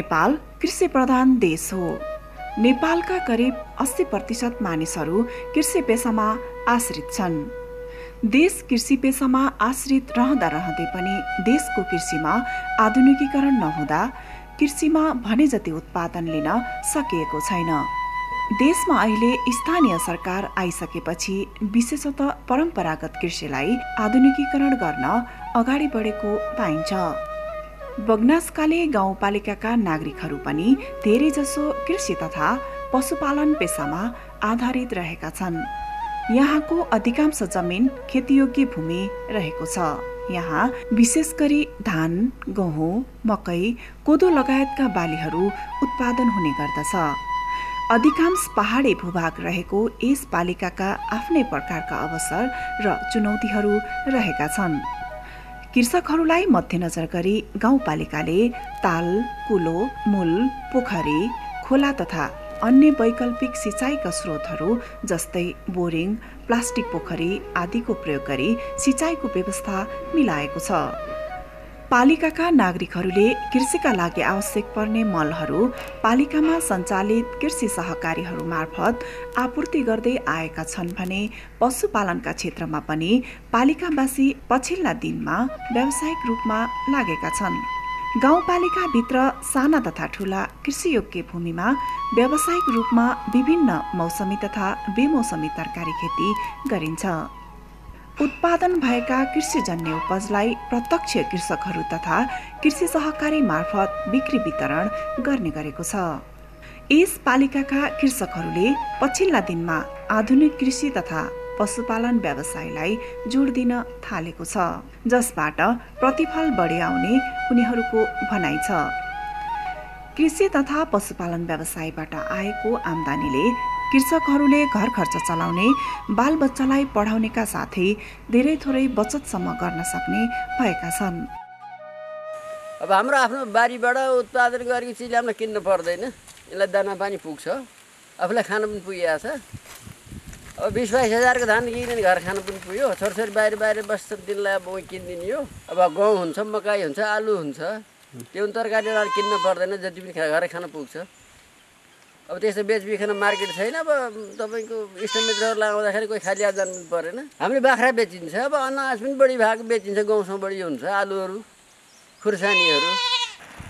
नेपाल कृषि प्रधान देश हो। नेपालका करिब अस्सी प्रतिशत मानिसहरू कृषि पेसामा आश्रित छन्। देश कृषि पेसामा आश्रित रहँदा रहँदै पनि देशको कृषिमा आधुनिकीकरण नहुँदा कृषिमा भने जति उत्पादन लिन सकिएको छैन। देशमा अहिले स्थानीय सरकार आइसकेपछि विशेषतः परम्परागत कृषिलाई आधुनिकीकरण गर्न अगाडि बढेको पाइन्छ। बगनासकाले गाउँपालिकाका नागरिकहरू पनि धेरैजसो कृषि तथा पशुपालन पेसामा आधारित रहेका छन्। यहाँको अधिकांश जमिन खेतीयोग्य भूमि रहेको छ। यहाँ विशेष गरी धान गहुँ मकै कोदो लगायतका बालीहरू उत्पादन हुने गर्दछ। अधिकांश पहाडी भूभाग रहेको यस पालिकाका आफ्नै प्रकारका अवसर र चुनौतीहरू रहेका छन्। कृषकहरूलाई मध्यनजर गरी गाउँपालिकाले ताल कुलो मूल पोखरी खोला तथा अन्य वैकल्पिक सिँचाइका स्रोतहरू जस्तै बोरिङ प्लास्टिक पोखरी आदिको प्रयोग गरी सिँचाइको व्यवस्था मिलाएको छ। पालिकाका नागरिकहरूले कृषिका लागि आवश्यक पर्ने मलहरू पालिकामा सञ्चालित कृषि सहकारीहरू मार्फत आपूर्ति गर्दै आएका छन् भने पशुपालनका क्षेत्रमा पनि पालिकावासी पछिल्ला दिनमा व्यावसायिक रूपमा लागेका छन्। गाउँपालिकाभित्र साना तथा ठुला कृषियोग्य भूमिमा व्यावसायिक रूपमा विभिन्न मौसमी तथा बेमौसमी तरकारी खेती गरिन्छ। उत्पादन भएका कृषिजन्य उपजलाई प्रत्यक्ष कृषकहरू तथा कृषि सहकारी मार्फत बिक्री वितरण गर्ने गरेको छ। यस पालिकाका कृषकहरूले पछिल्ला दिनमा आधुनिक कृषि तथा पशुपालन व्यवसायलाई जोड दिन थालेको छ जसबाट प्रतिफल बढी आउने उनीहरूको भनाइ छ। कृषि तथा पशुपालन व्यवसायबाट आएको आमदानीले कृषकहरूले घर खर्च चलाउने बालबच्चालाई पढाउनेका साथै धेरै थोरै बचतसम्म गर्न सक्ने भएका छन्। अब हाम्रो आफ्नो बारीबाट उत्पादन गरेको चिज ल्याउन किन्नु पर्दैन। यसलाई दाना पानी पुग्छ। आफूलाई खानु पनि पुगिएको छ अब बिस बाइस हजारको धान किनेर घर खानु पनि पुग्यो। छोरछोरी बाहिर बाहिर बस्छ तिनलाई अब किनिदिने हो अब गहुँ हुन्छ मकै हुन्छ आलु हुन्छ। त्यो तरकारी किन्नु पर्दैन जति पनि घर खानु पुग्छ। अब त्यस्तो बेचबिखन मार्केट छैन अब तपाईँको इष्टमित्रहरू लगाउँदाखेरि कोही खाली जानु परेन। हामीले बाख्रा बेचिन्छ अब अनाज पनि बढी भाग बेचिन्छ गाउँसँग बढी हुन्छ आलुहरू खुर्सानीहरू।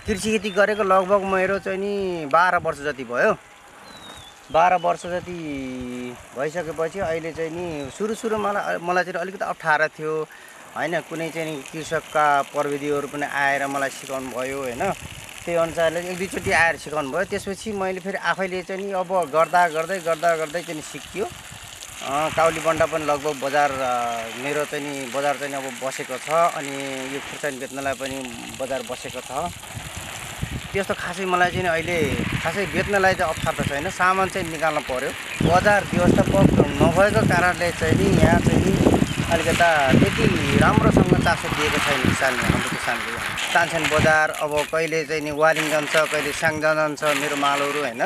कृषि खेती गरेको लगभग मेरो चाहिँ नि बाह्र वर्ष जति भयो। बाह्र वर्ष जति भइसकेपछि अहिले चाहिँ नि सुरु सुरुमा मलाई चाहिँ अलिकति अप्ठ्यारो थियो। होइन कुनै चाहिँ कृषकका प्रविधिहरू पनि आएर मलाई सिकाउनु भयो होइन। त्यही अनुसारले एक दुईचोटि आएर सिकाउनु भयो। त्यसपछि मैले फेरि आफैले चाहिँ नि अब गर्दा गर्दै गर्दा गर्दै चाहिँ सिकियो। काउली बन्डा पनि लगभग बजार मेरो चाहिँ नि बजार चाहिँ अब बसेको छ अनि यो खुर्सानी बेच्नलाई पनि बजार बसेको छ। त्यस्तो खासै मलाई चाहिँ अहिले खासै बेच्नलाई चाहिँ अप्ठ्यारो छैन। सामान चाहिँ निकाल्नु पऱ्यो बजार व्यवस्थापक नभएको कारणले चाहिँ नि यहाँ चाहिँ नि अलिकता त्यति राम्रोसँग चासो दिएको छैन किसानले हाम्रो किसानले। तानसेन बजार अब कहिले चाहिँ नि वारिङ जान्छ कहिले स्याङ्जा जान्छ मेरो मालहरू होइन?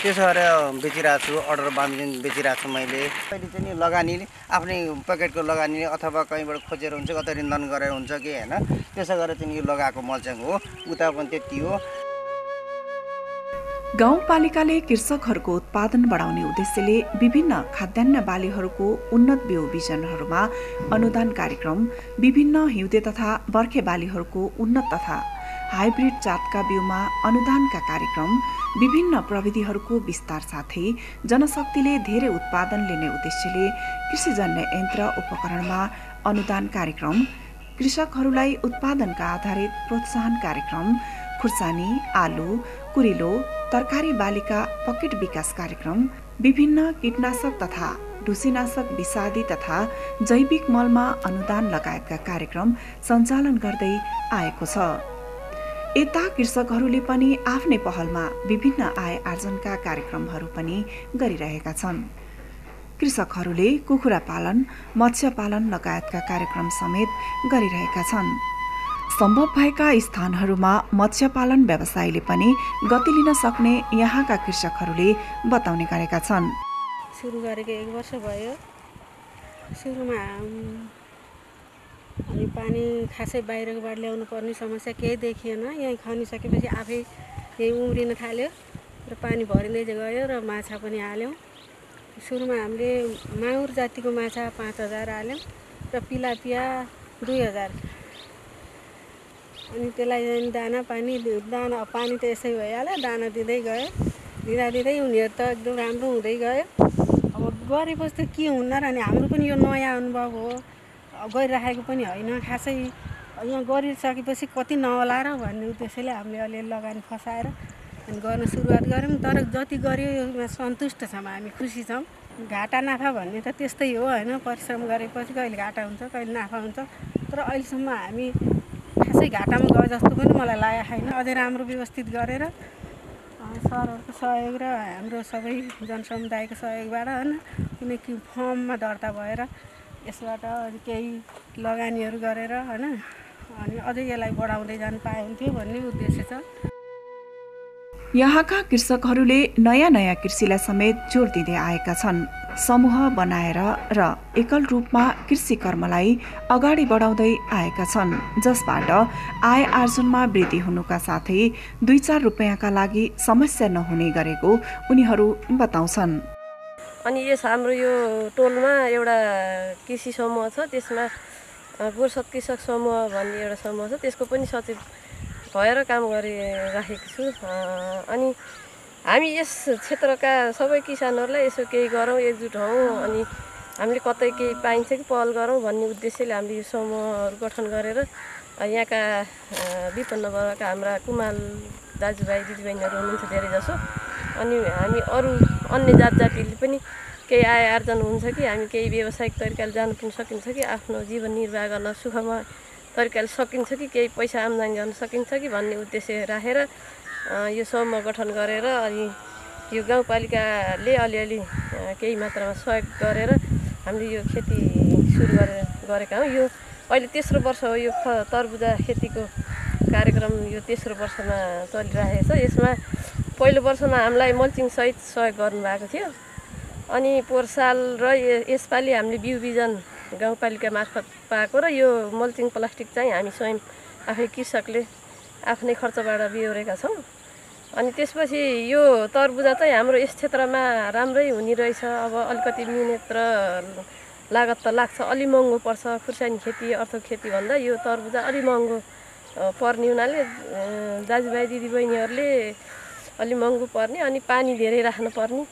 त्यसो गरेर बेचिरहेको छु अर्डर बाँधिदिनु बेचिरहेको छु मैले। कहिले चाहिँ नि लगानीले आफ्नै प्याकेटको लगानी अथवा कहीँबाट खोजेर हुन्छ कतै रिन्धन गरेर हुन्छ कि होइन? त्यसो गरेर चाहिँ यो लगाएको चाहिँ हो। उता पनि त्यति हो। गाउँपालिकाले कृषकहरूको उत्पादन बढाउने उद्देश्यले विभिन्न खाद्यान्न बालीहरूको उन्नत बिउ बिजनहरूमा अनुदान कार्यक्रम विभिन्न हिउँदे तथा बर्खे बालीहरूको उन्नत तथा हाइब्रिड जातका बिउमा अनुदानका कार्यक्रम विभिन्न प्रविधिहरूको विस्तार साथै जनशक्तिले धेरै उत्पादन लिने उद्देश्यले कृषिजन्य यन्त्र उपकरणमा अनुदान कार्यक्रम कृषकहरूलाई उत्पादनका आधारित प्रोत्साहन कार्यक्रम खुर्सानी आलु कुरिलो तरकारी बालिका पकेट विकास कार्यक्रम विभिन्न कीटनाशक तथा ढुसीनाशक विषादी तथा जैविक मलमा अनुदान लगायतका कार्यक्रम सञ्चालन गर्दै आएको छ। यता कृषकहरूले पनि आफ्नै पहलमा विभिन्न आय आर्जनका कार्यक्रमहरू पनि गरिरहेका छन्। कृषकहरूले कुखुरा पालन मत्स्य पालन लगायतका कार्यक्रम समेत गरिरहेका छन्। सम्भव भएका स्थानहरूमा मत्स्य पालन व्यवसायले पनि गति लिन सक्ने यहाँका कृषकहरूले बताउने गरेका छन्। सुरु गरेको एक वर्ष भयो। सुरुमा अनि पानी खासै बाहिरकोबाट ल्याउनु पर्ने समस्या केही देखिएन। यहीँ खनिसकेपछि आफै यही उम्रिन थाल्यो र पानी भरिँदै गयो र माछा पनि हाल्यौँ। सुरुमा हामीले माउर जातिको माछा पाँच हजार हाल्यौँ र पिलापिया दुई हजार। अनि त्यसलाई दाना पानी दाना पानी त यसै भइहाल्यो दाना दिँदै गयो। दिँदा दिँदै उनीहरू त एकदम राम्रो हुँदै गयो। अब गरेपछि त के हुन्न र अनि हाम्रो पनि यो नयाँ अनुभव हो। गरिराखेको पनि होइन। खासै यहाँ गरिसकेपछि कति नहोला र भन्ने उद्देश्यले हामीले अलिअलि लगानी फसाएर अनि गर्न सुरुवात गऱ्यौँ। तर जति गऱ्यो यसमा सन्तुष्ट छौँ हामी खुसी छौँ। घाटा नाफा भन्ने त त्यस्तै हो होइन। परिश्रम गरेपछि कहिले घाटा हुन्छ कहिले नाफा हुन्छ। तर अहिलेसम्म हामी खासै घाटामा गए जस्तो पनि मलाई लागेको छैन अझै राम्रो व्यवस्थित गरेर सरहरूको सहयोग र हाम्रो सबै जनसमुदायको सहयोगबाट होइन? कुनै फर्ममा दर्ता भएर यसबाट केही लगानीहरू गरेर होइन? अनि अझै यसलाई बढाउँदै जानु पाए हुन्थ्यो भन्ने उद्देश्य छ। यहाँका कृषकहरूले नयाँ नयाँ कृषिलाई समेत जोड दिँदै आएका छन्। समूह बनाएर र एकल रूपमा कृषि कर्मलाई अगाडि बढाउँदै आएका छन् जसबाट आय आर्जनमा वृद्धि हुनुका साथै दुई चार रुपियाँका लागि समस्या नहुने गरेको उनीहरू बताउँछन्। अनि यस हाम्रो यो टोलमा एउटा कृषि समूह छ त्यसमा गोर्सत कृषक समूह भन्ने एउटा समूह छ त्यसको पनि सचिव भएर काम गरिराखेको छु। अनि हामी यस क्षेत्रका सबै किसानहरूलाई यसो केही गरौँ एकजुट हौँ अनि हामीले कतै केही पाइन्छ कि पहल गरौँ भन्ने उद्देश्यले हामीले यो समूहहरू गठन गरेर यहाँका विपन्न वर्गका हाम्रा कुमाल दाजुभाइ दिदीबहिनीहरू हुनुहुन्छ धेरै जसो अनि हामी अरू अन्य जात जातिले पनि केही आय आर्जन हुन्छ कि हामी केही व्यावसायिक तरिकाले जानु पनि सकिन्छ कि आफ्नो जीवन निर्वाह गर्न सुखमय तरिकाले सकिन्छ कि केही पैसा आम्दानी गर्न सकिन्छ कि भन्ने उद्देश्य राखेर यो समूह गठन गरेर अनि यो गाउँपालिकाले अलिअलि केही मात्रामा सहयोग गरेर हामीले यो खेती सुरु गरेर गरेका हौँ। यो अहिले तेस्रो वर्ष हो यो तरबुजा खेतीको कार्यक्रम यो तेस्रो वर्षमा चलिरहेको छ। यसमा पहिलो वर्षमा हामीलाई मल्चिङसहित सहयोग गर्नुभएको थियो। अनि पोहोर साल र यसपालि हामीले बिउ बिजन गाउँपालिका मार्फत पाएको र यो मल्चिङ प्लास्टिक चाहिँ हामी स्वयं आफै कृषकले आफ्नै खर्चबाट बिहोरेका छौँ। अनि त्यसपछि यो तरबुजा चाहिँ हाम्रो यस क्षेत्रमा राम्रै हुने रहेछ। अब अलिकति मिहिनेत र लागत त लाग्छ। अलि महँगो पर्छ। खुर्सानी खेती अर्थ खेतीभन्दा यो तरबुजा अलि महँगो पर्ने हुनाले दाजुभाइ दिदीबहिनीहरूले अलि महँगो पर्ने अनि पानी धेरै राख्नुपर्ने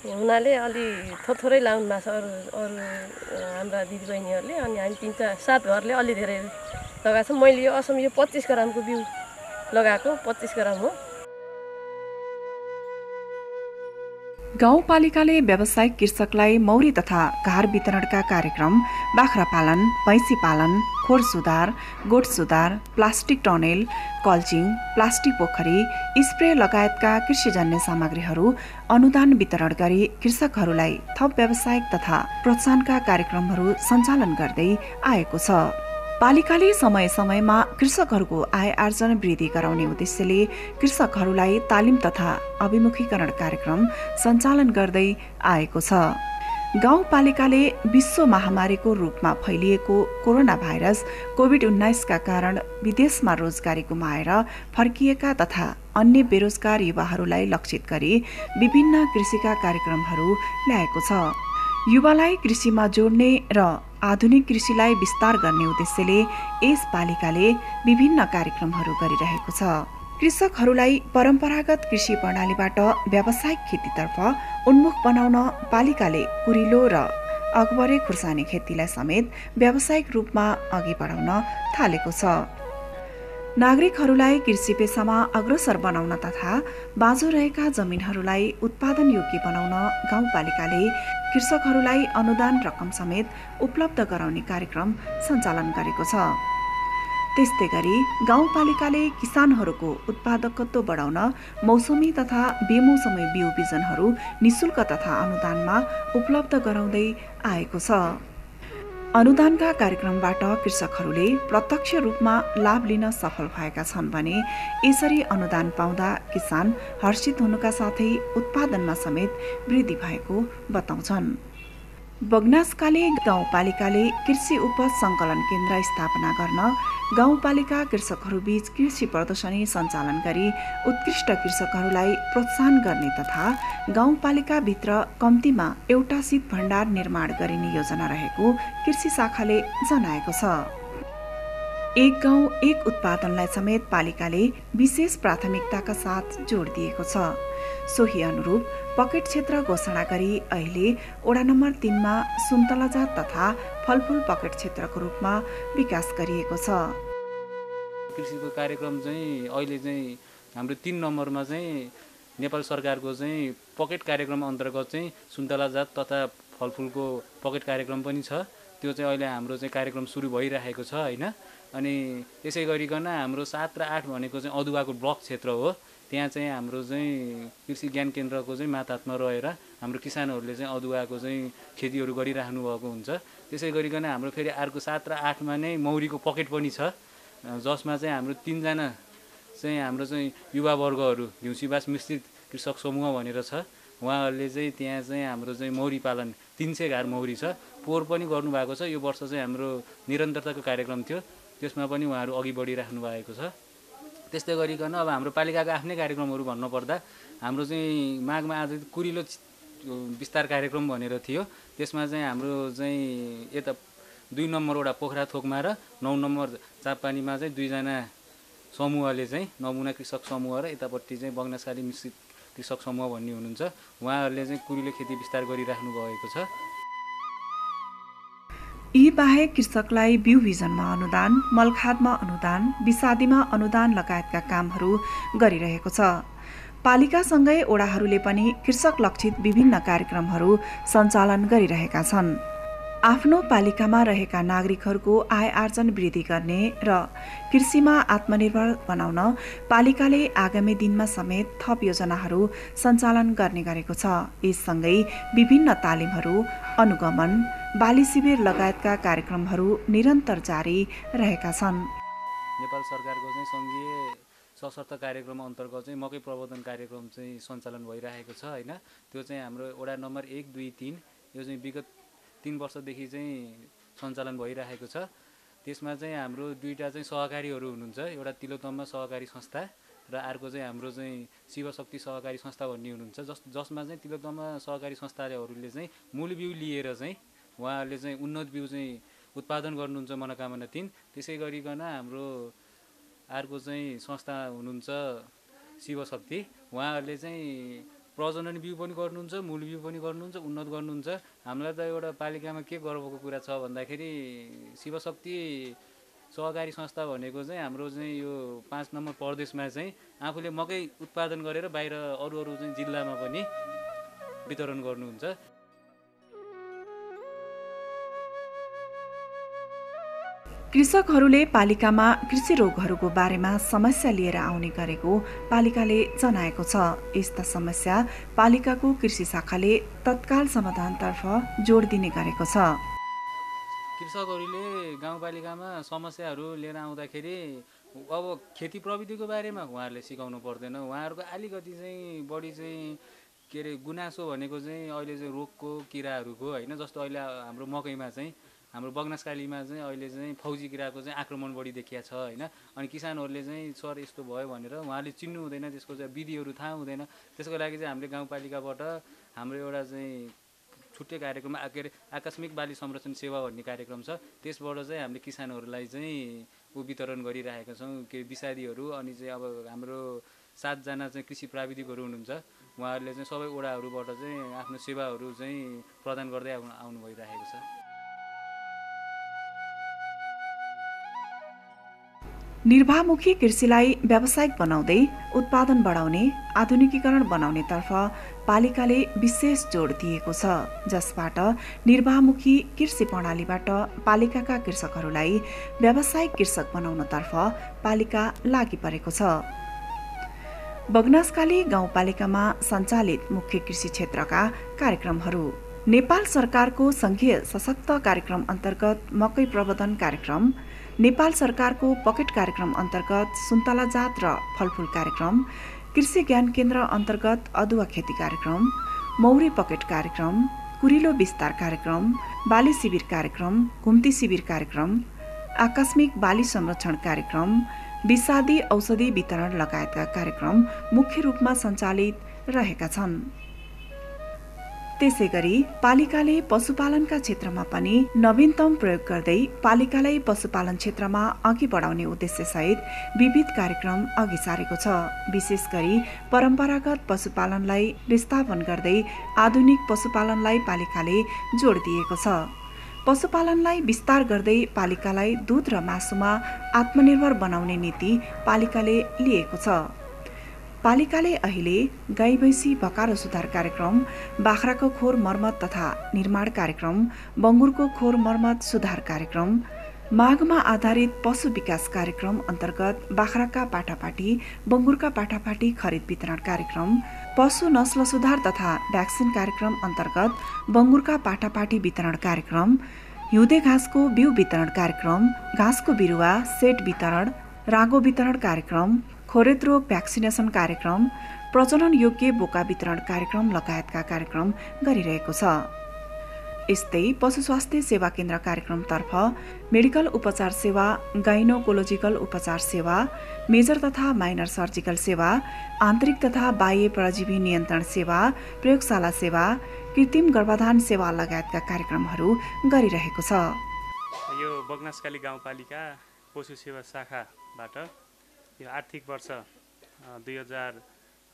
हुनाले अलि थोरै लाउनु भएको छ अरू अरू हाम्रा दिदीबहिनीहरूले। अनि हामी तिन चार सात घरले अलि धेरै लगाएको छौँ। मैले यो असम यो पच्चिस ग्रामको बिउ लगाएको पच्चिस ग्राम हो। गाउँपालिकाले व्यावसायिक कृषकलाई मौरी तथा घार वितरणका कार्यक्रम बाख्रा पालन भैँसी पालन खोर सुधार गोठ सुधार प्लास्टिक टनेल कल्चिङ प्लास्टिक पोखरी स्प्रे लगायतका कृषिजन्य सामग्रीहरू अनुदान वितरण गरी कृषकहरूलाई थप व्यावसायिक तथा प्रोत्साहनका कार्यक्रमहरू सञ्चालन गर्दै आएको छ। पालिकाले समय समयमा कृषकहरूको आय आर्जन वृद्धि गराउने उद्देश्यले कृषकहरूलाई तालिम तथा अभिमुखीकरण कार्यक्रम सञ्चालन गर्दै आएको छ। गाउँपालिकाले विश्व महामारीको रूपमा फैलिएको कोरोना भाइरस कोभिड उन्नाइसका कारण विदेशमा रोजगारी गुमाएर फर्किएका तथा अन्य बेरोजगार युवाहरूलाई लक्षित गरी विभिन्न कृषिका कार्यक्रमहरू ल्याएको छ। युवालाई कृषिमा जोड्ने र आधुनिक कृषिलाई विस्तार गर्ने उद्देश्यले यस पालिकाले विभिन्न कार्यक्रमहरू गरिरहेको छ। कृषकहरूलाई परम्परागत कृषि प्रणालीबाट व्यावसायिक खेतीतर्फ उन्मुख बनाउन पालिकाले कुरिलो र अकबरे खुर्सानी खेतीलाई समेत व्यावसायिक रूपमा अघि बढाउन थालेको छ। नागरिकहरूलाई कृषि पेसामा अग्रसर बनाउन तथा बाँझो रहेका जमिनहरूलाई उत्पादन योग्य बनाउन गाउँपालिकाले कृषकहरूलाई अनुदान रकम समेत उपलब्ध गराउने कार्यक्रम सञ्चालन गरेको छ। त्यस्तै गरी गाउँपालिकाले किसानहरूको उत्पादकत्व बढाउन मौसमी तथा बेमौसमी बिउ बिजनहरू निशुल्क तथा अनुदानमा उपलब्ध गराउँदै आएको छ। अनुदानका कार्यक्रमबाट कृषकहरूले प्रत्यक्ष रूपमा लाभ लिन सफल भएका छन् भने यसरी अनुदान पाउँदा किसान हर्षित हुनुका साथै उत्पादनमा समेत वृद्धि भएको बताउँछन्। बगनासकाले गाउँपालिकाले कृषि उपज सङ्कलन केन्द्र स्थापना गर्न गाउँपालिका कृषकहरूबीच कृषि प्रदर्शनी सञ्चालन गरी उत्कृष्ट कृषकहरूलाई प्रोत्साहन गर्ने तथा गाउँपालिकाभित्र कम्तीमा एउटा शीत भण्डार निर्माण गरिने योजना रहेको कृषि शाखाले जनाएको छ। एक गाउँ एक उत्पादनलाई समेत पालिकाले विशेष प्राथमिकताका साथ जोड दिएको छ। सोही अनुरूप पकेट क्षेत्र घोषणा गरी अहिले वडा नम्बर तिनमा सुन्तलाजात तथा फलफुल पकेट क्षेत्रको रूपमा विकास गरिएको छ। कृषिको कार्यक्रम चाहिँ अहिले चाहिँ हाम्रो तिन नम्बरमा चाहिँ नेपाल सरकारको चाहिँ पकेट कार्यक्रम अन्तर्गत चाहिँ सुन्तला जात तथा फलफुलको पकेट कार्यक्रम पनि छ। त्यो चाहिँ अहिले हाम्रो चाहिँ कार्यक्रम सुरु भइरहेको छ होइन? अनि त्यसै गरिकन हाम्रो सात र आठ भनेको चाहिँ अदुवाको ब्लक क्षेत्र हो। त्यहाँ चाहिँ हाम्रो चाहिँ कृषि ज्ञान केन्द्रको चाहिँ माताहतमा रहेर हाम्रो किसानहरूले चाहिँ अदुवाको चाहिँ खेतीहरू गरिराख्नु भएको हुन्छ। त्यसै गरिकन हाम्रो फेरि अर्को सात र आठमा नै मौरीको पकेट पनि छ। जसमा चाहिँ हाम्रो तिनजना चाहिँ हाम्रो चाहिँ युवावर्गहरू घिउसीबास मिश्रित कृषक समूह भनेर छ। उहाँहरूले चाहिँ त्यहाँ चाहिँ हाम्रो चाहिँ मौरी पालन तिन सय घार मौरी छ। पोहोर पनि गर्नुभएको छ। यो वर्ष चाहिँ हाम्रो निरन्तरताको कार्यक्रम थियो। त्यसमा पनि उहाँहरू अघि बढिराख्नु भएको छ। त्यस्तै गरिकन अब हाम्रो पालिकाको आफ्नै कार्यक्रमहरू भन्नुपर्दा हाम्रो चाहिँ माघमा आज कुरिलो विस्तार कार्यक्रम भनेर थियो। त्यसमा चाहिँ हाम्रो चाहिँ यता दुई नम्बरवटा पोखरा थोकमा र नौ नम्बर चापानीमा चाहिँ दुईजना समूहले चाहिँ नमुना कृषक समूह र यतापट्टि चाहिँ बग्नासाली मिश्रित कृषक समूह भन्ने हुनुहुन्छ। उहाँहरूले चाहिँ कुरिलो खेती विस्तार गरिराख्नु भएको छ। यी बाहेक कृषकलाई बिउ बिजनमा अनुदान मलखादमा अनुदान विषादीमा अनुदान लगायतका कामहरू गरिरहेको छ। पालिकासँगै ओडाहरूले पनि कृषक लक्षित विभिन्न कार्यक्रमहरू सञ्चालन गरिरहेका छन्। आफ्नो पालिकामा रहेका नागरिकहरूको आय आर्जन वृद्धि गर्ने र कृषिमा आत्मनिर्भर बनाउन पालिकाले आगामी दिनमा समेत थप योजनाहरू सञ्चालन गर्ने गरेको छ। यससँगै विभिन्न तालिमहरू अनुगमन बाली शिविर लगायतका कार्यक्रमहरू निरन्तर जारी रहेका छन्। नेपाल सरकारको चाहिँ सङ्घीय सशर्त कार्यक्रम अन्तर्गत चाहिँ मकै प्रवर्धन कार्यक्रम चाहिँ सञ्चालन भइरहेको छ होइन? त्यो चाहिँ हाम्रो वडा नम्बर एक दुई तिन यो चाहिँ विगत तिन वर्षदेखि चाहिँ सञ्चालन भइरहेको छ। त्यसमा चाहिँ हाम्रो दुईवटा चाहिँ सहकारीहरू हुनुहुन्छ एउटा तिलोतममा सहकारी संस्था र अर्को चाहिँ हाम्रो चाहिँ शिवशक्ति सहकारी संस्था भन्ने हुनुहुन्छ। जस जसमा चाहिँ तिलोतममा सहकारी संस्थाहरूले चाहिँ मूल बिउ लिएर चाहिँ उहाँहरूले चाहिँ उन्नत बिउ चाहिँ उत्पादन गर्नुहुन्छ मनोकामना तिन। त्यसै गरिकन हाम्रो अर्को चाहिँ संस्था हुनुहुन्छ शिवशक्ति। उहाँहरूले चाहिँ प्रजनन बिउ पनि गर्नुहुन्छ मूल बिउ पनि गर्नुहुन्छ उन्नत गर्नुहुन्छ। हामीलाई त एउटा पालिकामा के गर्वको कुरा छ भन्दाखेरि शिवशक्ति सहकारी संस्था भनेको चाहिँ हाम्रो चाहिँ यो पाँच नम्बर प्रदेशमा चाहिँ आफूले मकै उत्पादन गरेर बाहिर अरू अरू चाहिँ जिल्लामा पनि वितरण गर्नुहुन्छ। कृषकहरूले पालिकामा कृषि रोगहरूको बारेमा समस्या लिएर आउने गरेको पालिकाले जनाएको छ। यस्ता समस्या पालिकाको कृषि शाखाले तत्काल समाधानतर्फ जोड दिने गरेको छ। कृषकहरूले गाउँपालिकामा समस्याहरू लिएर आउँदाखेरि अब खेती प्रविधिको बारेमा उहाँहरूले सिकाउनु पर्दैन। उहाँहरूको अलिकति चाहिँ बढी चाहिँ के अरे गुनासो भनेको चाहिँ अहिले चाहिँ रोगको किराहरूको होइन जस्तो अहिले हाम्रो मकैमा चाहिँ हाम्रो बगनासकालीमा चाहिँ अहिले चाहिँ फौजी किराको चाहिँ आक्रमण बढी देखिया छ होइन? अनि किसानहरूले चाहिँ सर यस्तो भयो भनेर उहाँले चिन्नु हुँदैन त्यसको चाहिँ विधिहरू थाहा हुँदैन। त्यसको लागि चाहिँ हामीले गाउँपालिकाबाट हाम्रो एउटा चाहिँ छुट्टै कार्यक्रम के अरे आकस्मिक बाली संरक्षण सेवा भन्ने कार्यक्रम छ त्यसबाट चाहिँ हामीले किसानहरूलाई चाहिँ ऊ वितरण गरिरहेका छौँ। के विषादीहरू अनि चाहिँ अब हाम्रो सातजना चाहिँ कृषि प्राविधिकहरू हुनुहुन्छ उहाँहरूले चाहिँ सबै ओडाहरूबाट चाहिँ आफ्नो सेवाहरू चाहिँ प्रदान गर्दै आउनु आउनु भइरहेको छ। निर्वाहमुखी कृषिलाई व्यावसायिक बनाउँदै उत्पादन बढाउने आधुनिकीकरण बनाउनेतर्फ पालिकाले विशेष जोड दिएको छ। जसबाट निर्वाहमुखी कृषि प्रणालीबाट पालिकाका कृषकहरूलाई व्यावसायिक कृषक बनाउनतर्फ पालिका लागि परेको छ। बगनासकाली गाउँपालिकामा सञ्चालित मुख्य कृषि क्षेत्रका कार्यक्रमहरू। नेपाल सरकारको सङ्घीय सशक्त कार्यक्रम अन्तर्गत मकै प्रबन्धन कार्यक्रम नेपाल सरकारको पकेट कार्यक्रम अन्तर्गत सुन्तला जात र फलफुल कार्यक्रम कृषि ज्ञान केन्द्र अन्तर्गत अदुवा खेती कार्यक्रम मौरी पकेट कार्यक्रम कुरिलो विस्तार कार्यक्रम बाली शिविर कार्यक्रम घुम्ती शिविर कार्यक्रम आकस्मिक बाली संरक्षण कार्यक्रम विषादी औषधि वितरण लगायतका कार्यक्रम मुख्य रूपमा सञ्चालित रहेका छन्। त्यसै गरी पालिकाले पशुपालनका क्षेत्रमा पनि नवीनतम प्रयोग गर्दै पालिकालाई पशुपालन क्षेत्रमा अघि बढाउने उद्देश्यसहित विविध कार्यक्रम अघि सारेको छ। विशेष गरी परम्परागत पशुपालनलाई विस्थापन गर्दै आधुनिक पशुपालनलाई पालिकाले जोड दिएको छ। पशुपालनलाई विस्तार गर्दै पालिकालाई दुध र मासुमा आत्मनिर्भर बनाउने नीति पालिकाले लिएको छ। पालिकाले अहिले गाई भैँसी भकारो सुधार कार्यक्रम बाख्राको खोर मर्मत तथा निर्माण कार्यक्रम बङ्गुरको खोर मर्मत सुधार कार्यक्रम माघमा आधारित पशु विकास कार्यक्रम अन्तर्गत बाख्राका पाटापाटी बङ्गुरका पाटापाटी खरिद वितरण कार्यक्रम पशु नस्ल सुधार तथा भ्याक्सिन कार्यक्रम अन्तर्गत बङ्गुरका पाटापाटी वितरण कार्यक्रम हिउँदे घाँसको बिउ वितरण कार्यक्रम घाँसको बिरुवा सेट वितरण रागो वितरण कार्यक्रम खोरेत रोग भ्याक्सिनेसन कार्यक्रम प्रजनन योग्य बोका वितरण कार्यक्रम लगायतका कार्यक्रम गरिरहेको छ। यस्तै पशु स्वास्थ्य सेवा केन्द्र कार्यक्रमतर्फ मेडिकल उपचार सेवा गाइनोकोलोजिकल उपचार सेवा मेजर तथा माइनर सर्जिकल सेवा आन्तरिक तथा बाह्य परजीवी नियन्त्रण सेवा प्रयोगशाला सेवा कृत्रिम गर्भाधान सेवा लगायतका कार्यक्रमहरू गरिरहेको छ। यो बगनासकाली गाउँपालिका पशु सेवा शाखाबाट यो आर्थिक वर्ष दुई हजार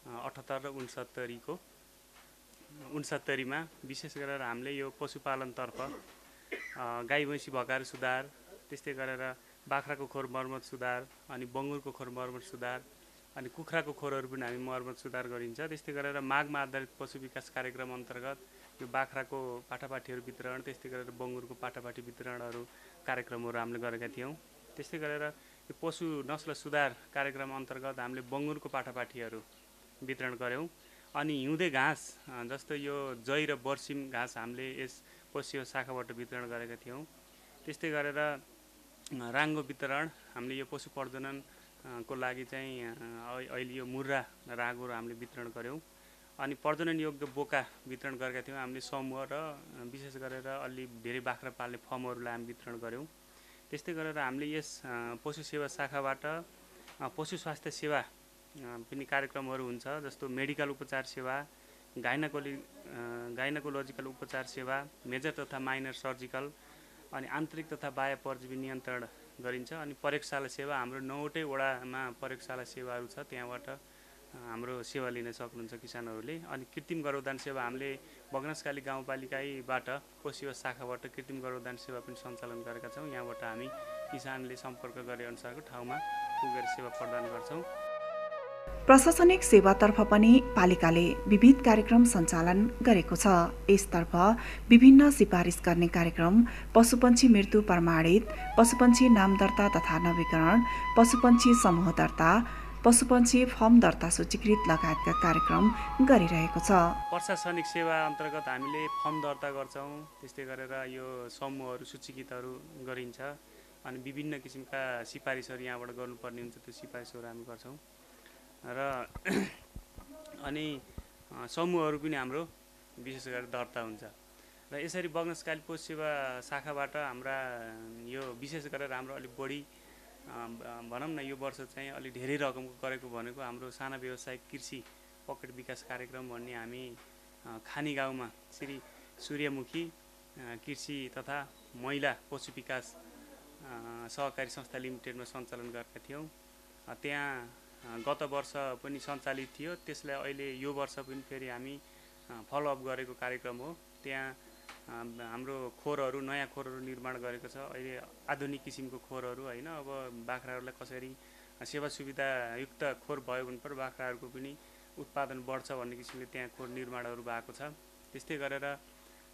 अठहत्तर र उन्सत्तरीको उन्सत्तरीमा विशेष गरेर हामीले यो पशुपालनतर्फ गाई भैँसी भकार सुधार त्यस्तै गरेर बाख्राको खोर मर्मत सुधार अनि बङ्गुरको खोर मर्मत सुधार अनि कुखुराको खोरहरू पनि हामी मर्मत सुधार गरिन्छ। त्यस्तै गरेर माघमा आधारित पशु विकास कार्यक्रम अन्तर्गत यो बाख्राको पाठापाठीहरू वितरण त्यस्तै गरेर बङ्गुरको पाठापाठी वितरणहरू कार्यक्रमहरू हामीले गरेका थियौँ। त्यस्तै गरेर यो पशु नस्ल सुधार कार्यक्रम अन्तर्गत हामीले बङ्गुरको पाठापाठीहरू वितरण गऱ्यौँ अनि हिउँदे घाँस जस्तो यो जै र बर्सिम घाँस हामीले यस पशु शाखाबाट वितरण गरेका थियौँ। त्यस्तै गरेर राङ्गो वितरण हामीले यो पशु प्रजननको लागि चाहिँ अहिले यो मुर्रा रागोहरू हामीले वितरण गऱ्यौँ अनि प्रजनन योग्य बोका वितरण गरेका थियौँ। हामीले समूह र विशेष गरेर अलि धेरै बाख्रा पाल्ने फर्महरूलाई हामी वितरण गऱ्यौँ त्यस्तै गरेर हामीले यस पशु सेवा शाखाबाट पशु स्वास्थ्य सेवा पनि कार्यक्रमहरू हुन्छ जस्तो मेडिकल उपचार सेवा गाइनाकोली गाइनाकोलोजिकल उपचार सेवा मेजर तथा माइनर सर्जिकल अनि आन्तरिक तथा बाह्य परजीवी नियन्त्रण गरिन्छ अनि प्रयोगशाला सेवा हाम्रो नौवटै वडामा प्रयोगशाला सेवाहरू छ त्यहाँबाट हाम्रो सेवा लिन सक्नुहुन्छ किसानहरूले। अनि कृत्रिम गर्भधान सेवा हामीले बगनसकाली गाउँपालिकाबाट कोसिवा शाखाबाट कृत्रिम गर्भधान सेवा पनि सञ्चालन गरेका छौँ। यहाँबाट हामी किसानले सम्पर्क गरे अनुसारको ठाउँमा पुगेर सेवा प्रदान गर्छौँ। प्रशासनिक सेवातर्फ पनि पालिकाले विविध कार्यक्रम सञ्चालन गरेको छ। यसतर्फ विभिन्न सिफारिस गर्ने कार्यक्रम पशुपन्छी मृत्यु प्रमाणित पशुपन्छी नाम दर्ता तथा नवीकरण पशुपन्छी समूह दर्ता पशुपन्छी फर्म दर्ता सूचीकृत लगायतका कार्यक्रम गरिरहेको छ। प्रशासनिक सेवा अन्तर्गत हामीले फर्म दर्ता गर्छौँ त्यस्तै गरेर यो समूहहरू सूचीकृतहरू गरिन्छ अनि विभिन्न किसिमका सिफारिसहरू यहाँबाट गर्नुपर्ने हुन्छ त्यो सिफारिसहरू हामी गर्छौँ। र अनि समूहहरू पनि हाम्रो विशेष गरेर दर्ता हुन्छ। र यसरी बग्नसकाली पोस्ट सेवा शाखाबाट हाम्रा यो विशेष गरेर हाम्रो अलिक बढी भनौँ न यो वर्ष चाहिँ अलिक धेरै रकमको गरेको भनेको हाम्रो साना व्यवसायिक कृषि पकेट विकास कार्यक्रम भन्ने हामी खानी गाउँमा श्री सूर्यमुखी कृषि तथा महिला पशु विकास सहकारी संस्था लिमिटेडमा सञ्चालन गरेका थियौँ। त्यहाँ गत वर्ष पनि सञ्चालित थियो। त्यसलाई अहिले यो वर्ष पनि फेरि हामी फलोअप गरेको कार्यक्रम हो। त्यहाँ हाम्रो खोरहरू नयाँ खोरहरू निर्माण गरेको छ। अहिले आधुनिक किसिमको खोरहरू होइन? अब बाख्राहरूलाई कसरी सेवा सुविधायुक्त खोर भयो भने पनि बाख्राहरूको पनि उत्पादन बढ्छ भन्ने किसिमले त्यहाँ खोर निर्माणहरू भएको छ। त्यस्तै गरेर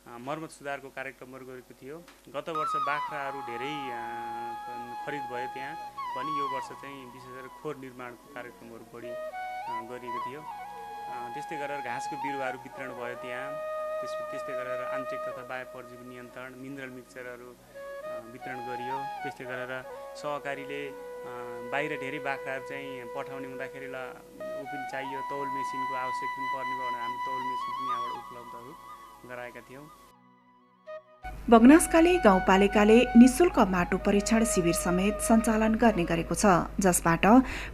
मर्मत सुधारको कार्यक्रमहरू गरेको थियो। गत वर्ष बाख्राहरू धेरै खरिद भयो त्यहाँ। पनि यो वर्ष चाहिँ विशेष गरेर खोर निर्माणको कार्यक्रमहरू बढी गरिएको थियो। त्यस्तै गरेर घाँसको बिरुवाहरू वितरण भयो त्यहाँ। त्यस त्यस्तै गरेर आन्तरिक तथा बायो परजीवी नियन्त्रण मिनरल मिक्सचरहरू वितरण गरियो। त्यस्तै गरेर सहकारीले बाहिर धेरै बाख्राहरू चाहिँ पठाउने हुँदाखेरि ल ऊ पनि चाहियो तौल मेसिनको आवश्यक पनि पर्ने भयो भने हामी तौल मेसिन पनि यहाँबाट उपलब्धहरू गराएका थियौँ। बगनासकाले गाउँपालिकाले निशुल्क माटो परीक्षण शिविर समेत सञ्चालन गर्ने गरेको छ जसबाट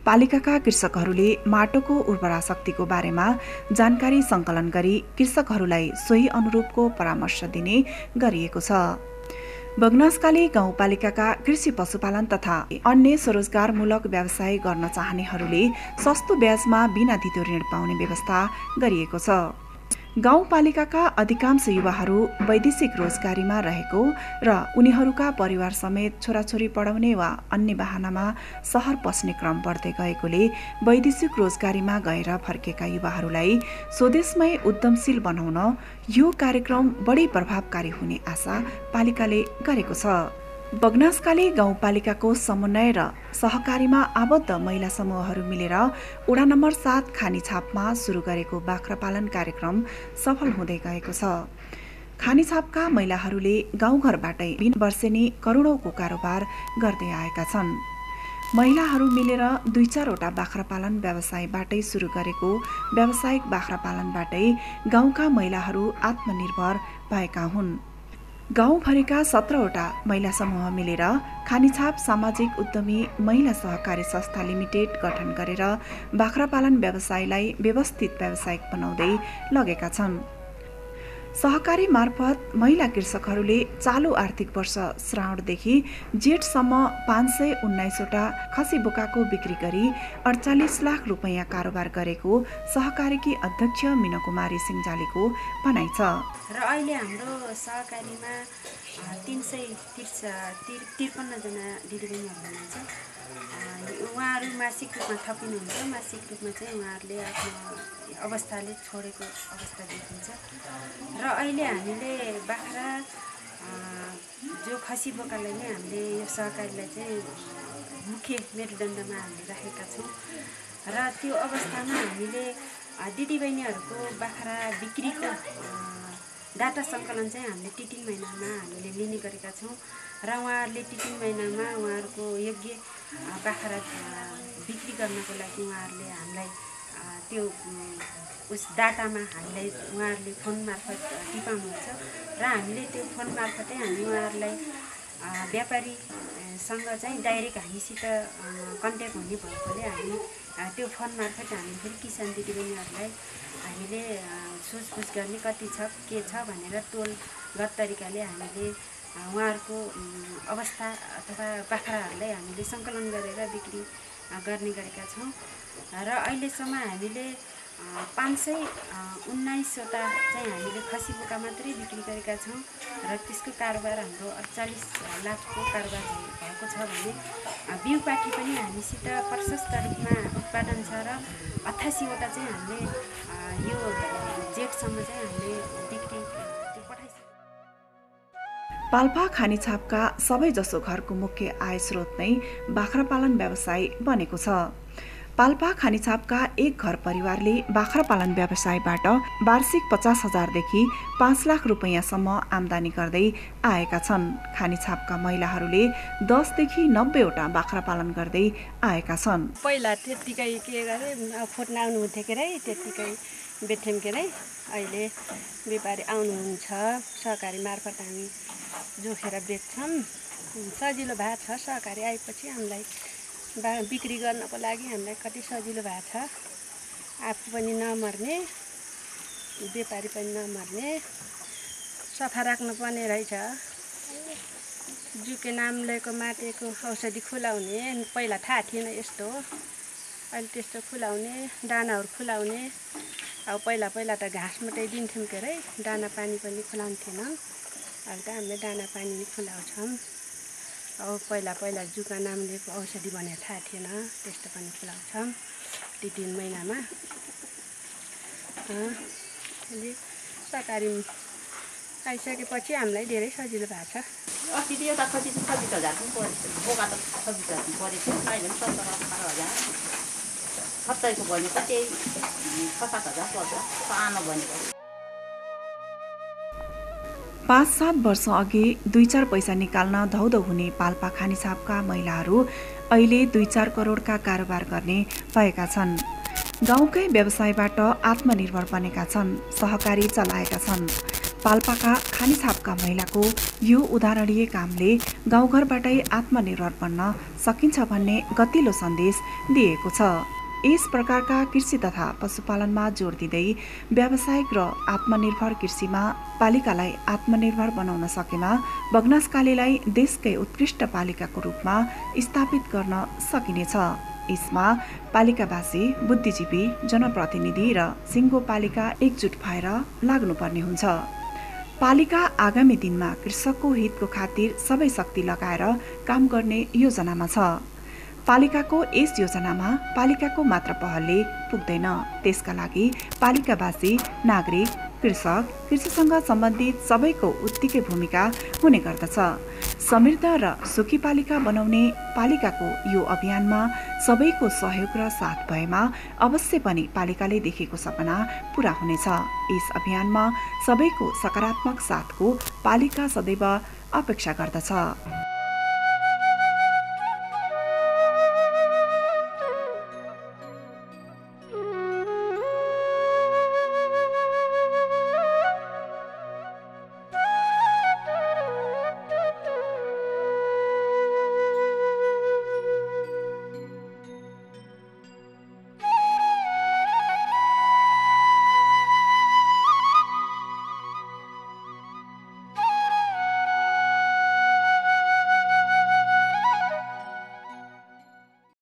पालिकाका कृषकहरूले माटोको उर्वरा शक्तिको बारेमा जानकारी सङ्कलन गरी कृषकहरूलाई सोही अनुरूपको परामर्श दिने गरिएको छ। बगनासकाली गाउँपालिकाका कृषि पशुपालन तथा अन्य स्वरोजगारमूलक व्यवसाय गर्न चाहनेहरूले सस्तो ब्याजमा बिना धितो ऋण पाउने व्यवस्था गरिएको छ। गाउँपालिकाका अधिकांश युवाहरू वैदेशिक रोजगारीमा रहेको र उनीहरूका परिवार समेत छोराछोरी पढाउने वा अन्य बाहनामा सहर पस्ने क्रम बढ्दै गएकोले वैदेशिक रोजगारीमा गएर फर्केका युवाहरूलाई स्वदेशमै उद्यमशील बनाउन यो कार्यक्रम बढी प्रभावकारी हुने आशा पालिकाले गरेको छ। बगनासकाली गाउँपालिकाको समन्वय र सहकारीमा आबद्ध महिला समूहहरू मिलेर वडा नम्बर सात खानीछापमा सुरु गरेको बाख्रा पालन कार्यक्रम सफल हुँदै गएको छ। खानीछापका महिलाहरूले गाउँघरबाटै बिन वर्षेनी करोडौँको कारोबार गर्दै आएका छन्। महिलाहरू मिलेर दुई चारवटा बाख्रा पालन व्यवसायबाटै सुरु गरेको व्यावसायिक बाख्रा पालनबाटै गाउँका महिलाहरू आत्मनिर्भर भएका हुन्। गाउँभरिका सत्रवटा महिला समूह मिलेर खानीछाप सामाजिक उद्यमी महिला सहकारी संस्था लिमिटेड गठन गरेर बाख्रा पालन व्यवसायलाई व्यवस्थित व्यावसायिक बनाउँदै लगेका छन्। सहकारी मार्फत महिला कृषकहरूले चालु आर्थिक वर्ष श्रावणदेखि जेठसम्म पाँच सय उन्नाइसवटा खसी बोकाको बिक्री गरी अडचालिस लाख रुपियाँ कारोबार गरेको सहकारीकी अध्यक्ष मिनकुमारी सिंजालीको भनाइ छ। र अहिले हाम्रो सहकारीमा तिन सय त्रिपन्नजना दिदीबहिनीहरू हुनुहुन्छ। उहाँहरू मासिक रूपमा थपिनुहुन्छ। मासिक रूपमा चाहिँ उहाँहरूले आफ्नो अवस्थाले छोडेको अवस्था देखिन्छ। र अहिले हामीले बाख्रा जो खसी बोकालाई नै हामीले यो सहकारीलाई चाहिँ मुख्य मेरुदण्डमा हामीले राखेका छौँ। र त्यो अवस्थामा हामीले दिदीबहिनीहरूको बाख्रा बिक्रीको डाटा सङ्कलन चाहिँ हामीले टिटिङ महिनामा हामीले लिने गरेका छौँ। र उहाँहरूले टिटिङ महिनामा उहाँहरूको योग्य बाख्रा बिक्री गर्नको लागि उहाँहरूले हामीलाई त्यो उस डाटामा हामीलाई उहाँहरूले फोन मार्फत टिपाउनुहुन्छ र हामीले त्यो फोन मार्फतै हामी उहाँहरूलाई व्यापारीसँग चाहिँ डाइरेक्ट हामीसित कन्ट्याक्ट हुने भएकोले हामी त्यो फोन मार्फत हामीले फेरि किसान दिदीबहिनीहरूलाई हामीले सोचबुझ गर्ने कति छ के छ भनेर टोलगत तरिकाले हामीले उहाँहरूको अवस्था अथवा बाख्राहरूलाई हामीले सङ्कलन गरेर बिक्री गर्ने गरेका छौँ। र अहिलेसम्म हामीले पाँच सय उन्नाइसवटा चाहिँ हामीले खसी बोका मात्रै बिक्री गरेका छौँ र त्यसको कारोबार हाम्रो अडचालिस लाखको कारोबार भएको छ भने बिउ पनि हामीसित प्रशस्त रूपमा उत्पादन छ र अठासीवटा चाहिँ हामीले यो जेठसम्म चाहिँ हामीले बिक्री पाल्पा खानेछापका सबैजसो घरको मुख्य आय स्रोत नै बाख्रा पालन व्यवसाय बनेको छ। पाल्पा खानेछापका एक घर परिवारले बाख्रा पालन व्यवसायबाट वार्षिक पचास हजारदेखि पाँच लाख रुपियाँसम्म आमदानी गर्दै आएका छन्। खानेछापका महिलाहरूले दसदेखि नब्बेवटा बाख्रा पालन गर्दै आएका छन्। पहिला त्यत्तिकै के गरे फुट्न आउनुहुन्थ्यो के अरे त्यत्तिकै बेथ्यौँ के अरे अहिले व्यापारी आउनुहुन्छ सहकारी मार्फत हामी जोखेर बेच्छौँ सजिलो भएको छ सहकारी आएपछि हामीलाई बा बिक्री गर्नको लागि हामीलाई कति सजिलो भएको छ। आफू पनि नमर्ने व्यापारी पनि नमर्ने सफा राख्नुपर्ने रहेछ। जुके नामलेको माटेको औषधि खुलाउने पहिला थाहा थिएन यस्तो। अहिले त्यस्तो खुलाउने दानाहरू खुलाउने। अब पहिला पहिला त घाँस मात्रै दिन्थ्यौँ के अरे दाना पानी पनि खुलाउँथेन अहिले त हामीले दाना पानी खुलाउँछौँ। अब पहिला पहिला जुका नाम लिएको औषधि भनेर थाहा थिएन त्यस्तो पनि खुलाउँछौँ ती तिन महिनामा। अहिले सरकारी आइसकेपछि हामीलाई धेरै सजिलो भएको छ। अस्ति त एउटा खसी छब्बिस हजार पनि परेको बोका त छब्बिस हजार परेको थियो। अहिले पनि सत्र अठार हजार। सत्तरीको भने त त्यही छ सात हजार पर्छ। सानो भनेको पाँच सात वर्ष अघि दुई चार पैसा निकाल्न धौधौ हुने पाल्पा खानेछापका महिलाहरू अहिले दुई चार करोडका कारोबार गर्ने भएका छन्। गाउँकै व्यवसायबाट आत्मनिर्भर बनेका छन् सहकारी चलाएका छन्। पाल्पाका खानेछापका महिलाको यो उदाहरणीय कामले गाउँघरबाटै आत्मनिर्भर बन्न सकिन्छ भन्ने गतिलो सन्देश दिएको छ। यस प्रकारका कृषि तथा पशुपालनमा जोड दिँदै व्यावसायिक र आत्मनिर्भर कृषिमा पालिकालाई आत्मनिर्भर बनाउन सकेमा बगनासकालीलाई देशकै उत्कृष्ट पालिकाको रूपमा स्थापित गर्न सकिनेछ। यसमा पालिकावासी बुद्धिजीवी जनप्रतिनिधि र सिङ्गो पालिका एकजुट भएर लाग्नुपर्ने हुन्छ। पालिका आगामी दिनमा कृषकको हितको खातिर सबै शक्ति लगाएर काम गर्ने योजनामा छ। पालिकाको यस योजनामा पालिकाको मात्र पहलले पुग्दैन। त्यसका लागि पालिकावासी नागरिक कृषक कृषिसँग सम्बन्धित सबैको उत्तिकै भूमिका हुने गर्दछ। समृद्ध र सुखी पालिका बनाउने पालिकाको यो अभियानमा सबैको सहयोग र साथ भएमा अवश्य पनि पालिकाले देखेको सपना पूरा हुनेछ। यस अभियानमा सबैको सकारात्मक साथको पालिका सदैव अपेक्षा गर्दछ।